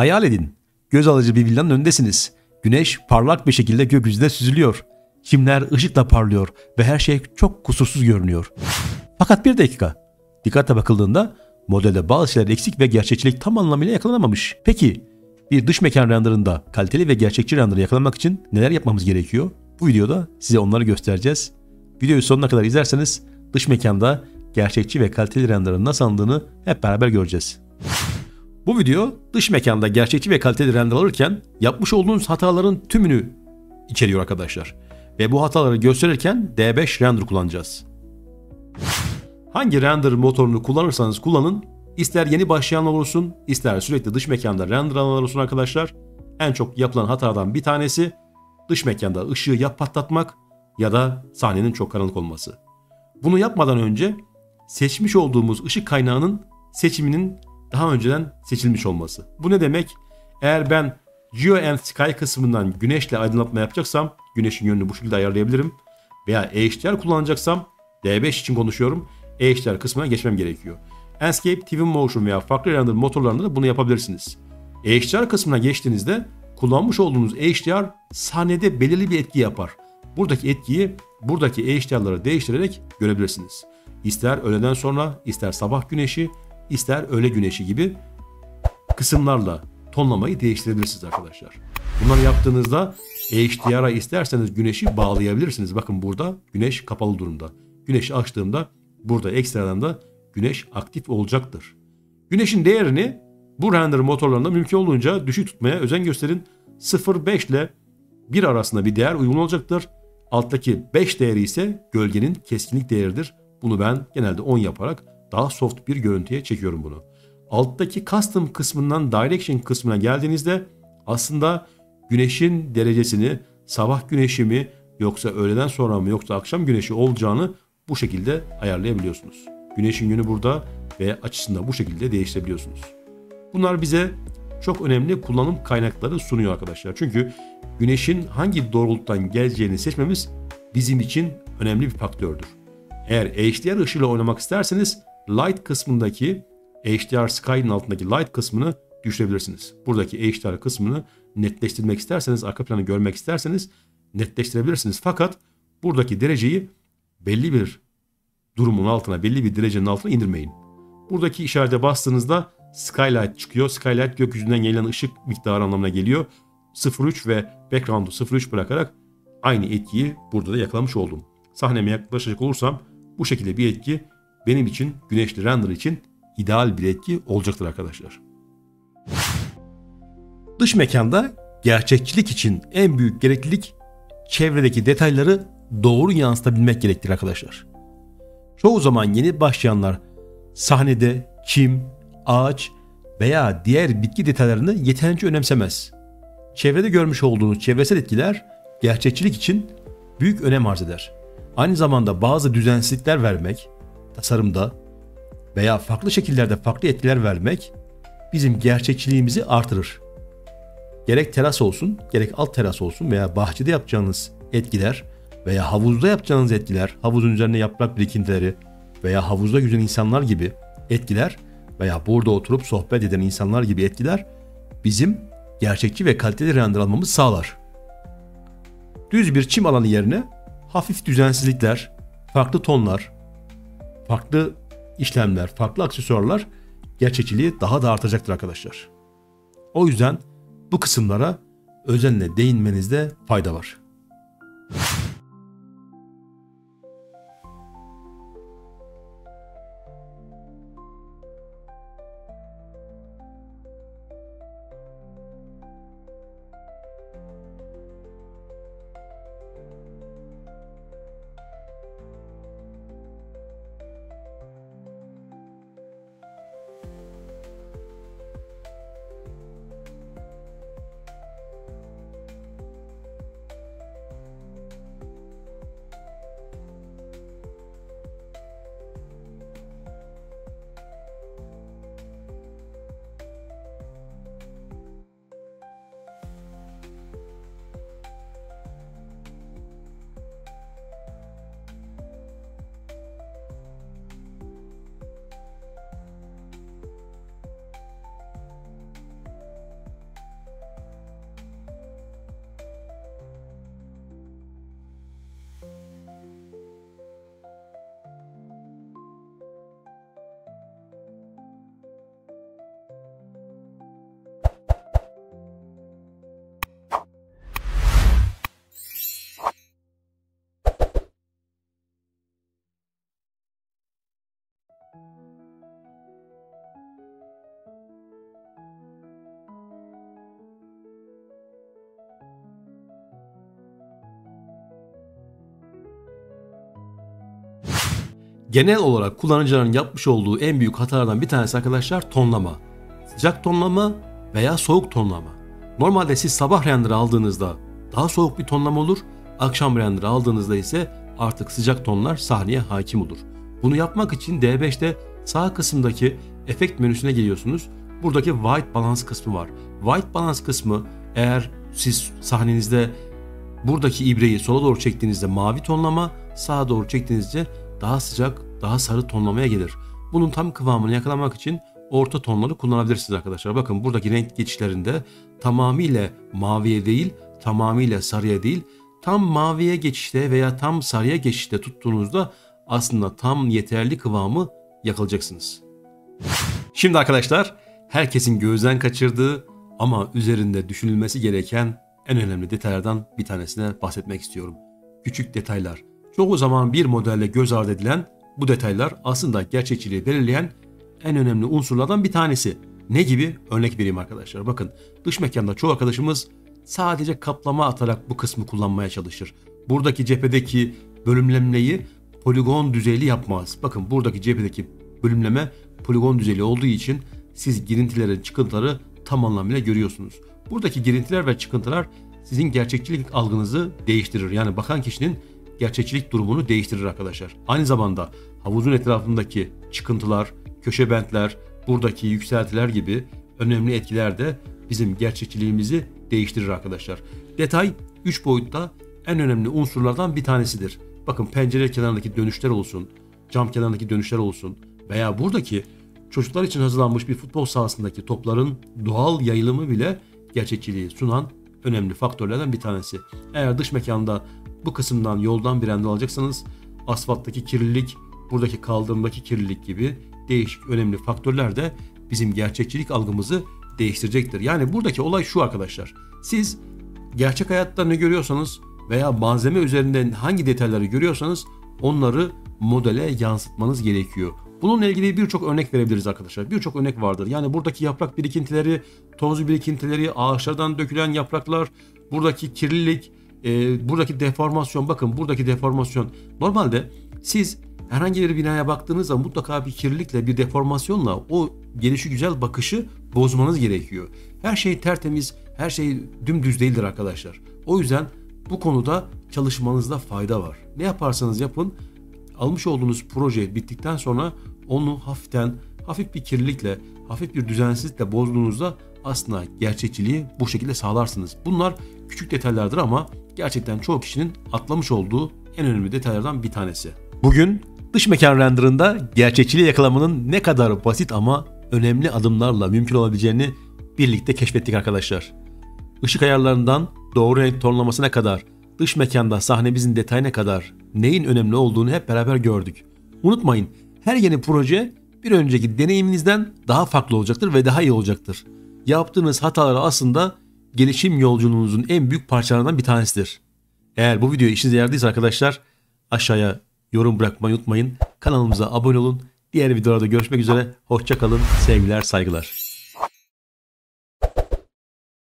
Hayal edin. Göz alıcı bir villanın önündesiniz. Güneş parlak bir şekilde gökyüzünde süzülüyor. Çimler ışıkla parlıyor ve her şey çok kusursuz görünüyor. Fakat bir dakika. Dikkatle bakıldığında modelde bazı şeyler eksik ve gerçekçilik tam anlamıyla yakalanamamış. Peki bir dış mekan renderında kaliteli ve gerçekçi render yakalamak için neler yapmamız gerekiyor? Bu videoda size onları göstereceğiz. Videoyu sonuna kadar izlerseniz dış mekanda gerçekçi ve kaliteli renderın nasıl alındığını hep beraber göreceğiz. Bu video dış mekanda gerçekçi ve kaliteli render alırken yapmış olduğunuz hataların tümünü içeriyor arkadaşlar. Ve bu hataları gösterirken D5 render kullanacağız. Hangi render motorunu kullanırsanız kullanın, ister yeni başlayanlar olsun, ister sürekli dış mekanda render alanlar olsun arkadaşlar. En çok yapılan hatadan bir tanesi dış mekanda ışığı ya patlatmak ya da sahnenin çok karanlık olması. Bunu yapmadan önce seçmiş olduğumuz ışık kaynağının seçiminin daha önceden seçilmiş olması. Bu ne demek? Eğer ben Geo and Sky kısmından güneşle aydınlatma yapacaksam güneşin yönünü bu şekilde ayarlayabilirim. Veya HDR kullanacaksam D5 için konuşuyorum. HDR kısmına geçmem gerekiyor. Enscape, TV Motion veya farklı render motorlarında da bunu yapabilirsiniz. HDR kısmına geçtiğinizde kullanmış olduğunuz HDR sahnede belirli bir etki yapar. Buradaki etkiyi buradaki HDR'ları değiştirerek görebilirsiniz. İster öğleden sonra, ister sabah güneşi, ister öğle güneşi gibi kısımlarla tonlamayı değiştirebilirsiniz arkadaşlar. Bunları yaptığınızda HDR'a isterseniz güneşi bağlayabilirsiniz. Bakın burada güneş kapalı durumda. Güneşi açtığımda burada ekstradan da güneş aktif olacaktır. Güneşin değerini bu render motorlarında mümkün olduğunca düşük tutmaya özen gösterin. 0.5 ile 1 arasında bir değer uygun olacaktır. Alttaki 5 değeri ise gölgenin keskinlik değeridir. Bunu ben genelde 10 yaparak daha soft bir görüntüye çekiyorum bunu. Alttaki custom kısmından direction kısmına geldiğinizde aslında güneşin derecesini sabah güneşi mi yoksa öğleden sonra mı yoksa akşam güneşi olacağını bu şekilde ayarlayabiliyorsunuz. Güneşin yönü burada ve açısında bu şekilde değiştirebiliyorsunuz. Bunlar bize çok önemli kullanım kaynakları sunuyor arkadaşlar. Çünkü güneşin hangi doğrultudan geleceğini seçmemiz bizim için önemli bir faktördür. Eğer HDR ışığıyla oynamak isterseniz light kısmındaki HDR Sky'ın altındaki light kısmını düşürebilirsiniz. Buradaki HDR kısmını netleştirmek isterseniz, arka planı görmek isterseniz netleştirebilirsiniz. Fakat buradaki dereceyi belli bir durumun altına, belli bir derecenin altına indirmeyin. Buradaki işarete bastığınızda Skylight çıkıyor. Skylight gökyüzünden gelen ışık miktarı anlamına geliyor. 0.3 ve background'u 0.3 bırakarak aynı etkiyi burada da yakalamış oldum. Sahneme yaklaşacak olursam bu şekilde bir etki benim için güneşli render için ideal bir etki olacaktır arkadaşlar. Dış mekanda gerçekçilik için en büyük gereklilik çevredeki detayları doğru yansıtabilmek gerektir arkadaşlar. Çoğu zaman yeni başlayanlar sahnede çim, ağaç veya diğer bitki detaylarını yeterince önemsemez. Çevrede görmüş olduğunuz çevresel etkiler gerçekçilik için büyük önem arz eder. Aynı zamanda bazı düzensizlikler vermek, tasarımda veya farklı şekillerde farklı etkiler vermek bizim gerçekçiliğimizi artırır. Gerek teras olsun, gerek alt teras olsun veya bahçede yapacağınız etkiler veya havuzda yapacağınız etkiler, havuzun üzerine yaprak birikintileri veya havuzda yüzen insanlar gibi etkiler veya burada oturup sohbet eden insanlar gibi etkiler bizim gerçekçi ve kaliteli render almamızı sağlar. Düz bir çim alanı yerine hafif düzensizlikler, farklı tonlar, farklı işlemler, farklı aksesuarlar gerçekçiliği daha da artacaktır arkadaşlar. O yüzden bu kısımlara özenle değinmenizde fayda var. Genel olarak kullanıcıların yapmış olduğu en büyük hatalardan bir tanesi arkadaşlar tonlama. Sıcak tonlama veya soğuk tonlama. Normalde siz sabah render aldığınızda daha soğuk bir tonlama olur. Akşam render aldığınızda ise artık sıcak tonlar sahneye hakim olur. Bunu yapmak için D5'te sağ kısımdaki efekt menüsüne geliyorsunuz. Buradaki white balance kısmı var. White balance kısmı eğer siz sahnenizde buradaki ibreyi sola doğru çektiğinizde mavi tonlama, sağa doğru çektiğinizde daha sıcak, daha sarı tonlamaya gelir. Bunun tam kıvamını yakalamak için orta tonları kullanabilirsiniz arkadaşlar. Bakın buradaki renk geçişlerinde tamamıyla maviye değil, tamamıyla sarıya değil, tam maviye geçişte veya tam sarıya geçişte tuttuğunuzda aslında tam yeterli kıvamı yakalayacaksınız. Şimdi arkadaşlar herkesin gözden kaçırdığı ama üzerinde düşünülmesi gereken en önemli detaylardan bir tanesine bahsetmek istiyorum. Küçük detaylar. Çoğu zaman bir modelle göz ardı edilen bu detaylar aslında gerçekçiliği belirleyen en önemli unsurlardan bir tanesi. Ne gibi? Örnek vereyim arkadaşlar. Bakın dış mekanda çoğu arkadaşımız sadece kaplama atarak bu kısmı kullanmaya çalışır. Buradaki cephedeki bölümlemeyi poligon düzeyli yapmaz. Bakın buradaki cephedeki bölümleme poligon düzeyli olduğu için siz girintilerin çıkıntıları tam anlamıyla görüyorsunuz. Buradaki girintiler ve çıkıntılar sizin gerçekçilik algınızı değiştirir. Yani bakan kişinin gerçekçilik durumunu değiştirir arkadaşlar. Aynı zamanda havuzun etrafındaki çıkıntılar, köşe bentler, buradaki yükseltiler gibi önemli etkiler de bizim gerçekçiliğimizi değiştirir arkadaşlar. Detay 3 boyutta en önemli unsurlardan bir tanesidir. Bakın pencere kenarındaki dönüşler olsun, cam kenarındaki dönüşler olsun veya buradaki çocuklar için hazırlanmış bir futbol sahasındaki topların doğal yayılımı bile gerçekçiliği sunan önemli faktörlerden bir tanesi. Eğer dış mekanda bu kısımdan yoldan bir ende alacaksanız asfalttaki kirlilik, buradaki kaldırımdaki kirlilik gibi değişik önemli faktörler de bizim gerçekçilik algımızı değiştirecektir. Yani buradaki olay şu arkadaşlar. Siz gerçek hayatta ne görüyorsanız veya malzeme üzerinden hangi detayları görüyorsanız onları modele yansıtmanız gerekiyor. Bununla ilgili birçok örnek verebiliriz arkadaşlar. Birçok örnek vardır. Yani buradaki yaprak birikintileri, toz birikintileri, ağaçlardan dökülen yapraklar, buradaki kirlilik, e, buradaki deformasyon. Bakın buradaki deformasyon. Normalde siz herhangi bir binaya baktığınızda mutlaka bir kirlilikle, bir deformasyonla o gelişi güzel bakışı bozmanız gerekiyor. Her şey tertemiz, her şey dümdüz değildir arkadaşlar. O yüzden bu konuda çalışmanızda fayda var. Ne yaparsanız yapın, almış olduğunuz proje bittikten sonra onu hafiften, hafif bir kirlilikle, hafif bir düzensizlikle bozduğunuzda aslında gerçekçiliği bu şekilde sağlarsınız. Bunlar küçük detaylardır ama gerçekten çoğu kişinin atlamış olduğu en önemli detaylardan bir tanesi. Bugün dış mekan renderında gerçekçiliği yakalamanın ne kadar basit ama önemli adımlarla mümkün olabileceğini birlikte keşfettik arkadaşlar. Işık ayarlarından doğru renk tonlamasına kadar, dış mekanda sahnemizin detayına kadar neyin önemli olduğunu hep beraber gördük. Unutmayın, her yeni proje bir önceki deneyiminizden daha farklı olacaktır ve daha iyi olacaktır. Yaptığınız hatalar aslında gelişim yolculuğunuzun en büyük parçalarından bir tanesidir. Eğer bu video işinize yaradıysa arkadaşlar aşağıya yorum bırakmayı unutmayın. Kanalımıza abone olun. Diğer videolarda görüşmek üzere. Hoşçakalın. Sevgiler, saygılar.